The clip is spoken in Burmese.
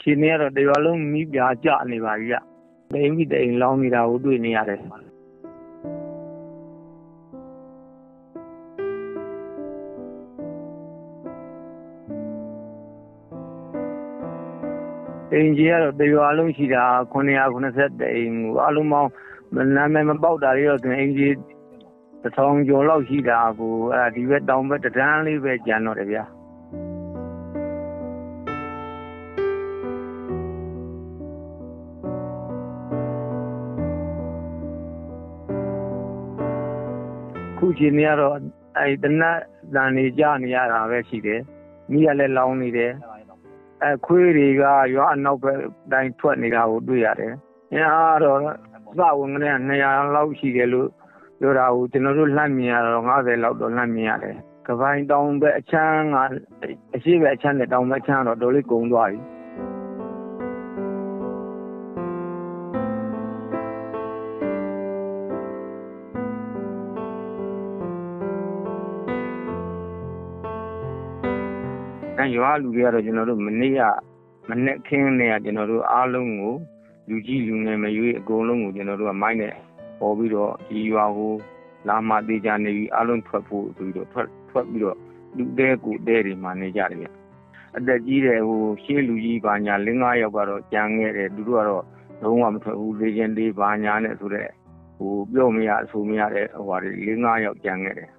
အခြေအနေကတော့တရွာလုံးမီးပြာကျနေပါပြီဗျ။တအိမ်ပြီးတအိမ်လောင်နေတာကိုတွေ့နေရတယ်။အိမ်ခြေကတော့တရွာလုံးရှိတာ၇၇၁အိမ်အားလုံးပေါင်းနာမည်မပေါက်တာတွေတော့အိမ်ခြေတထောင်ကျော်လောက်ရှိတာကိုဒီဘက်တောင်ဘက်တတန်းလေးပဲကျန်တော့တယ်ဗျာ။ အခုအခြေအနေကတော့သေနတ်သံတွေကြားနေရတာပဲရှိတယ်။မီးကလည်းလောင်နေတယ်။ခွေးတွေကရွာအနောက်ဘက်အတိုင်းထွက်နေတာကိုတွေ့ရတယ်။အင်အားကတော့စဝင်ကတည်းက၂၀၀လောက်ရှိတယ်လို့ပြောတာကိုကျနော်တို့လှမ်းမြင်ရတာတော့၅၀လောက်တော့လှမ်းမြင်ရတယ်။ကပိုင်တောင်ဘက်အခြမ်းကအရှေ့ဘက်အခြမ်းနဲ့တောင်ဘက်အခြမ်းကတော့တော်တော်လေးကုန်သွားပြီ။ ရွာကလူတွေကတော့ကျနော်တို့မနေ့ကမနက်ခင်းကတည်းကကျနော်တို့အားလုံးကိုလူကြီးလူငယ်မရွေးအကုန်လုံးကိုကျနော်တို့ကမိုင်းနဲ့အော်ပြီးတော့ဒီရွာကိုလာမှသေချာနေပြီအားလုံးထွက်ဖို့ဆိုပြီးတော့ထွက်ပြီးတော့လူတည်းကိုယ်တည်းတွေမှာနေကြတယ်ဗျ။အသက်ကြီးတဲ့ရှေးလူကြီးဘာညာ၄-၅ယောက်ကတော့ကျန်ခဲ့တယ်။သူတို့ကတော့လုံးဝမထွက်ဘူးသေချင်သေဘာညာနဲ့ဆိုတဲ့ပြောမရအဆိုမရတဲ့၄-၅ယောက်ကျန်ခဲ့တယ်